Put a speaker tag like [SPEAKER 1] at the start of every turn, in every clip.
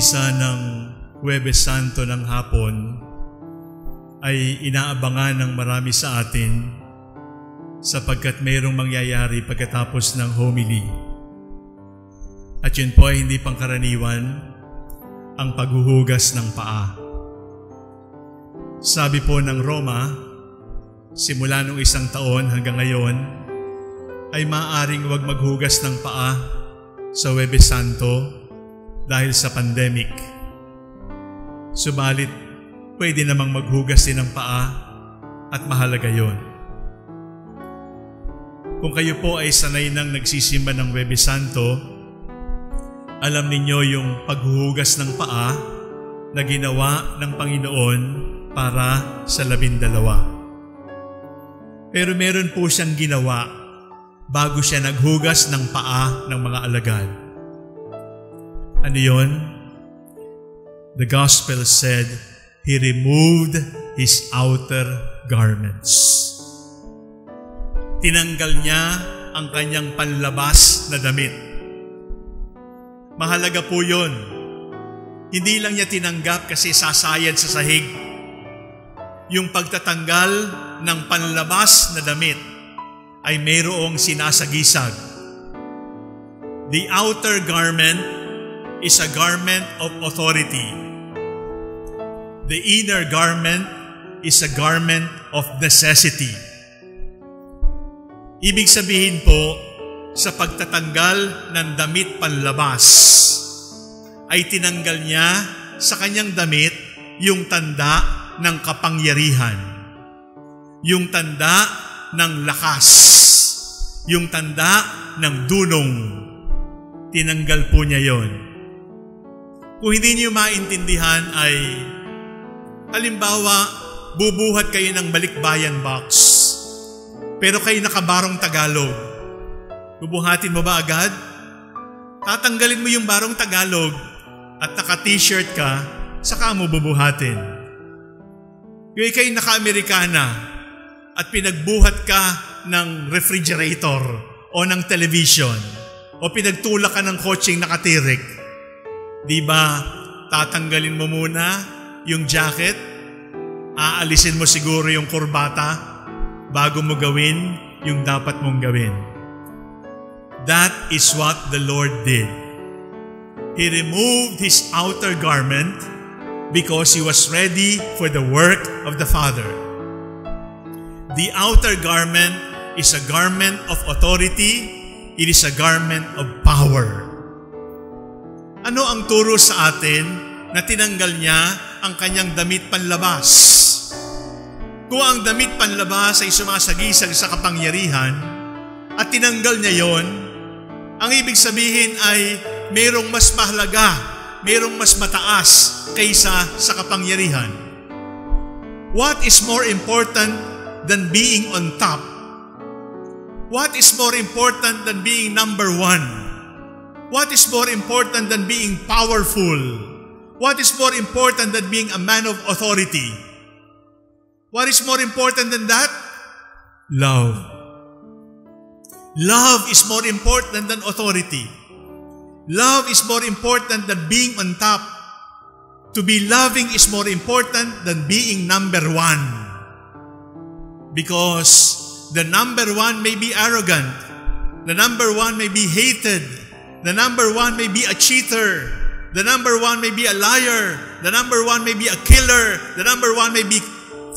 [SPEAKER 1] Misa ng Huwebes Santo ng hapon ay inaabangan ng marami sa atin sapagkat mayroong mangyayari pagkatapos ng homily. At yun po ay hindi pangkaraniwan ang paghuhugas ng paa. Sabi po ng Roma, simula nung isang taon hanggang ngayon, ay maaaring wag maghugas ng paa sa Webes Santo dahil sa pandemic. Subalit, pwede namang maghugas din ng paa at mahalaga yon. Kung kayo po ay sanay nang nagsisimba ng Webes Santo, alam ninyo yung paghuhugas ng paa na ginawa ng Panginoon para sa labindalawa. Pero meron po siyang ginawa bago siya naghugas ng paa ng mga alagad. Ano yon? The gospel said, He removed His outer garments. Tinanggal niya ang kanyang panlabas na damit. Mahalaga po yon. Hindi lang niya tinanggap kasi sasayad sa sahig. Yung pagtatanggal ng panlabas na damit ay mayroong sinasagisag. The outer garment is a garment of authority. The inner garment is a garment of necessity. Ibig sabihin po, sa pagtatanggal ng damit panlabas, ay tinanggal niya sa kanyang damit yung tanda ng kapangyarihan. Yung tanda ng lakas, yung tanda ng dunong. Tinanggal po niya yon. Kung hindi niyo maintindihan ay, halimbawa, bubuhat kayo ng balikbayan box, pero kayo nakabarong Tagalog. Bubuhatin mo ba agad? Tatanggalin mo yung barong Tagalog at naka-t-shirt ka, saka mo bubuhatin. Yung ikay naka-Amerikana, at pinagbuhat ka ng refrigerator o ng television o pinagtulak ka ng kotseng nakatirik, di ba tatanggalin mo muna yung jacket, aalisin mo siguro yung kurbata bago mo gawin yung dapat mong gawin. That is what the Lord did. He removed his outer garment because he was ready for the work of the Father. The outer garment is a garment of authority. It is a garment of power. Ano ang turo sa atin na tinanggal niya ang kanyang damit panlabas? Kung ang damit panlabas ay sumasagisag sa kapangyarihan at tinanggal niya yon, ang ibig sabihin ay mayroong mas mahalaga, mayroong mas mataas kaysa sa kapangyarihan. What is more important than being on top? What is more important than being number one? What is more important than being powerful? What is more important than being a man of authority? What is more important than that? Love. Love is more important than authority. Love is more important than being on top. To be loving is more important than being number one. Because the number one may be arrogant. The number one may be hated. The number one may be a cheater. The number one may be a liar. The number one may be a killer. The number one may be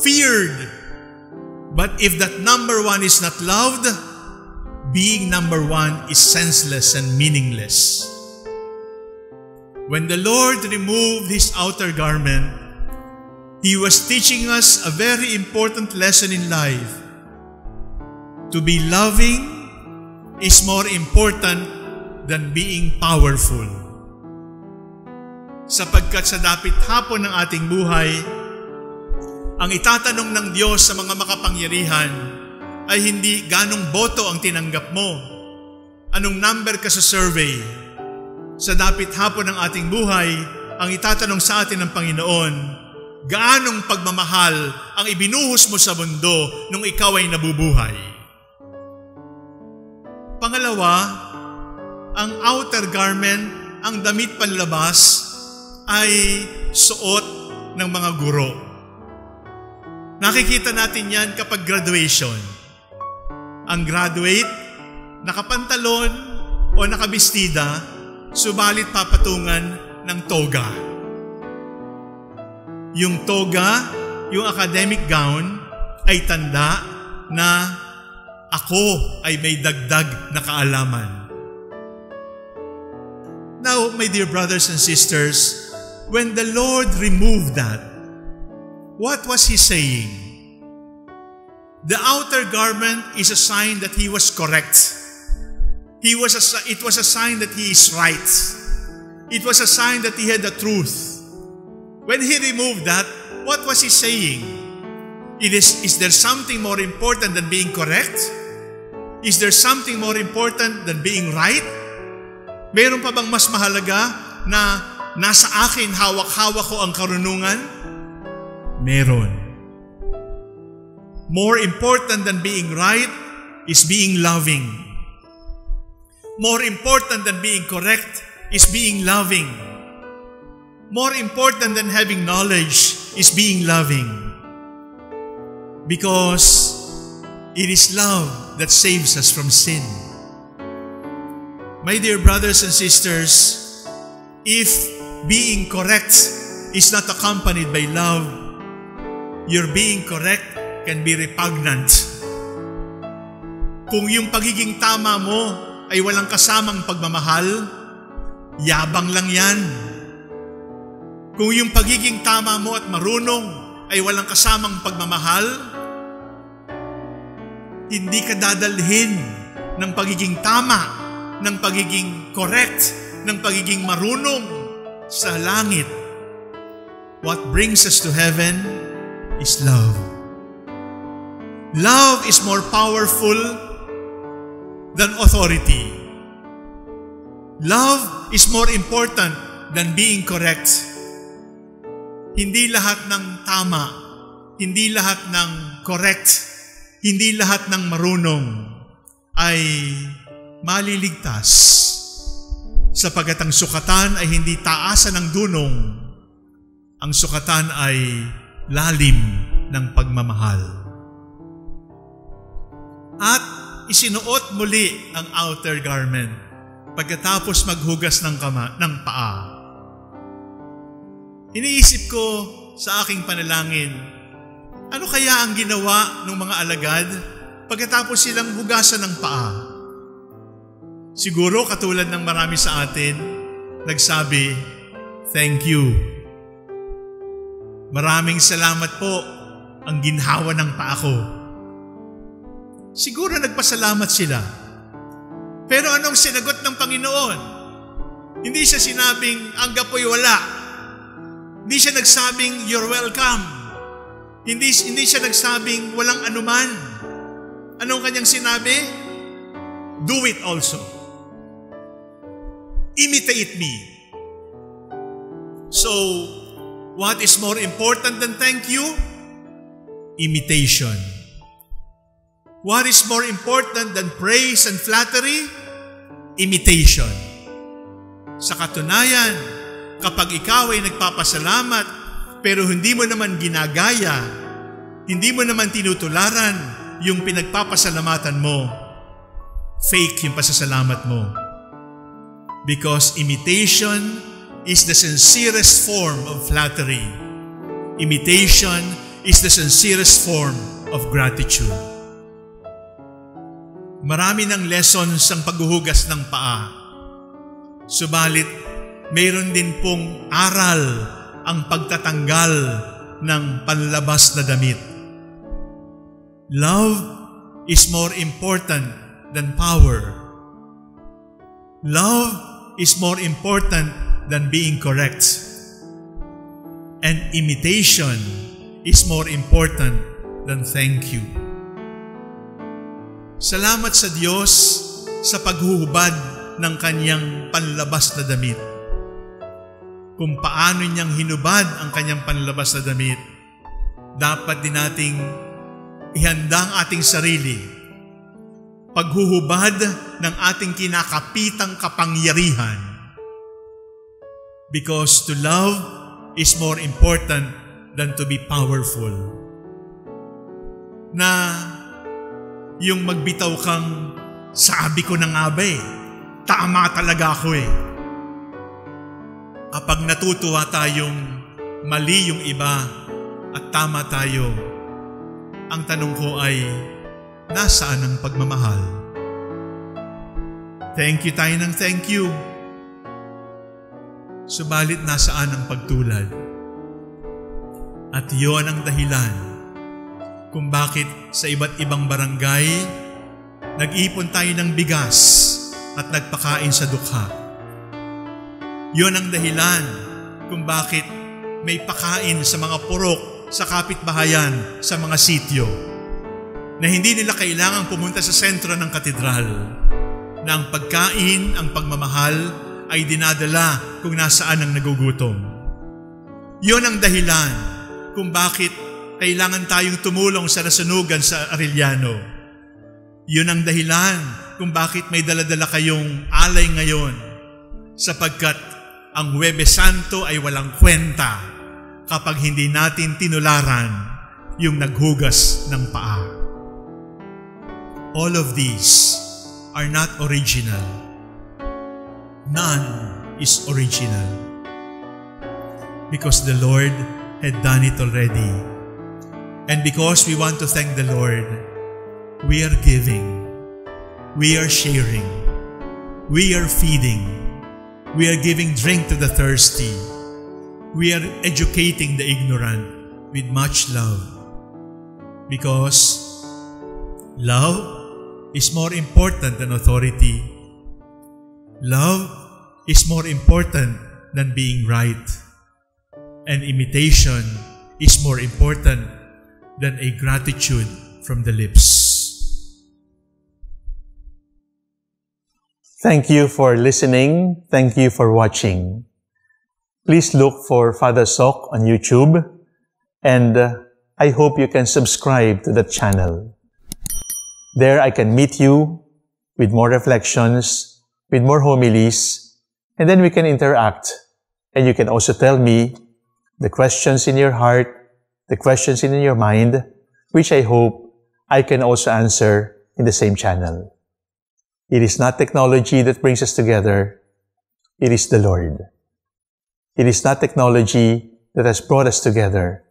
[SPEAKER 1] feared. But if that number one is not loved, being number one is senseless and meaningless. When the Lord removed his outer garment, He was teaching us a very important lesson in life. To be loving is more important than being powerful. Sapagkat sa dapit hapon ng ating buhay, ang itatanong ng Diyos sa mga makapangyarihan ay hindi ganong boto ang tinanggap mo. Anong number ka sa survey? Sa dapit hapon ng ating buhay, ang itatanong sa atin ng Panginoon, gaanong pagmamahal ang ibinuhos mo sa mundo nung ikaw ay nabubuhay. Pangalawa, ang outer garment, ang damit panlabas, ay suot ng mga guro. Nakikita natin yan kapag graduation. Ang graduate, nakapantalon o nakabistida, subalit papatungan ng toga. Yung toga, yung academic gown, ay tanda na ako ay may dagdag na kaalaman. Now, my dear brothers and sisters, when the Lord removed that, what was He saying? The outer garment is a sign that He was correct. He was a, it was a sign that He is right. It was a sign that He had the truth. When He removed that, what was He saying? It is, is there something more important than being correct? Is there something more important than being right? Meron pa bang mas mahalaga na nasa akin hawak-hawak ko ang karunungan? Meron. More important than being right is being loving. More important than being correct is being loving. More important than having knowledge is being loving. Because it is love that saves us from sin. My dear brothers and sisters, if being correct is not accompanied by love, your being correct can be repugnant. Kung yung pagiging tama mo ay walang kasamang pagmamahal, yabang lang yan. Kung yung pagiging tama mo at marunong ay walang kasamang pagmamahal, hindi ka dadalhin ng pagiging tama, ng pagiging correct, ng pagiging marunong sa langit. What brings us to heaven is love. Love is more powerful than authority. Love is more important than being correct. Hindi lahat ng tama, hindi lahat ng correct, hindi lahat ng marunong ay maliligtas sapagat ang sukatan ay hindi taasan ng dunong, ang sukatan ay lalim ng pagmamahal. At isinuot muli ang outer garment pagkatapos maghugas ng, kama, ng paa. Iniisip ko sa aking panalangin, ano kaya ang ginawa ng mga alagad pagkatapos silang hugasan ng paa? Siguro katulad ng marami sa atin, nagsabi, Thank you. Maraming salamat po ang ginhawa ng paa ko. Siguro nagpasalamat sila. Pero anong sinagot ng Panginoon? Hindi siya sinabing, ang gapoy wala. Hindi siya nagsabing, you're welcome. Hindi, hindi siya nagsabing, walang anuman. Anong kanyang sinabi? Do it also. Imitate me. So, what is more important than thank you? Imitation. What is more important than praise and flattery? Imitation. Sa katunayan, kapag ikaw ay nagpapasalamat pero hindi mo naman ginagaya, hindi mo naman tinutularan yung pinagpapasalamatan mo, fake yung pasasalamat mo. Because imitation is the sincerest form of flattery. Imitation is the sincerest form of gratitude. Marami ng lessons ang paghuhugas ng paa. Subalit, mayroon din pong aral ang pagtatanggal ng panlabas na damit. Love is more important than power. Love is more important than being correct. And imitation is more important than thank you. Salamat sa Diyos sa paghuhubad ng kanyang panlabas na damit. Kung paano niyang hinubad ang kanyang panlabas na damit, dapat din nating ihanda ang ating sarili. Paghuhubad ng ating kinakapitang kapangyarihan Because to love is more important than to be powerful. Na yung magbitaw kang sabi ko na nga ba eh, tama talaga ako eh. Kapag natutuwa tayong mali yung iba at tama tayo, ang tanong ko ay, nasaan ang pagmamahal? Thank you tayo ng thank you. Subalit nasaan ang pagtulad? At yon ang dahilan kung bakit sa iba't ibang barangay, nag-ipon tayo ng bigas at nagpakain sa dukha. Yon ang dahilan kung bakit may pakain sa mga purok sa kapitbahayan sa mga sityo na hindi nila kailangang pumunta sa sentro ng katedral na ang pagkain, ang pagmamahal ay dinadala kung nasaan ang nagugutom. Yon ang dahilan kung bakit kailangan tayong tumulong sa nasunugan sa Arellano. Yun ang dahilan kung bakit may daladala kayong alay ngayon sapagkat ang Huwebes Santo ay walang kwenta kapag hindi natin tinularan yung naghugas ng paa. All of these are not original. None is original. Because the Lord had done it already. And because we want to thank the Lord, we are giving, we are sharing, we are feeding, we are giving drink to the thirsty, we are educating the ignorant with much love. Because love is more important than authority. Love is more important than being right. And imitation is more important than a gratitude from the lips.
[SPEAKER 2] Thank you for listening. Thank you for watching. Please look for Father Sok on YouTube and uh, I hope you can subscribe to the channel. There I can meet you with more reflections, with more homilies, and then we can interact. And you can also tell me the questions in your heart, the questions in your mind, which I hope I can also answer in the same channel. It is not technology that brings us together. It is the Lord. It is not technology that has brought us together.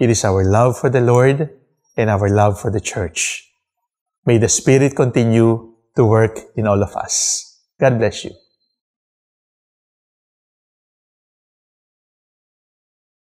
[SPEAKER 2] It is our love for the Lord and our love for the church. May the Spirit continue to work in all of us. God bless you.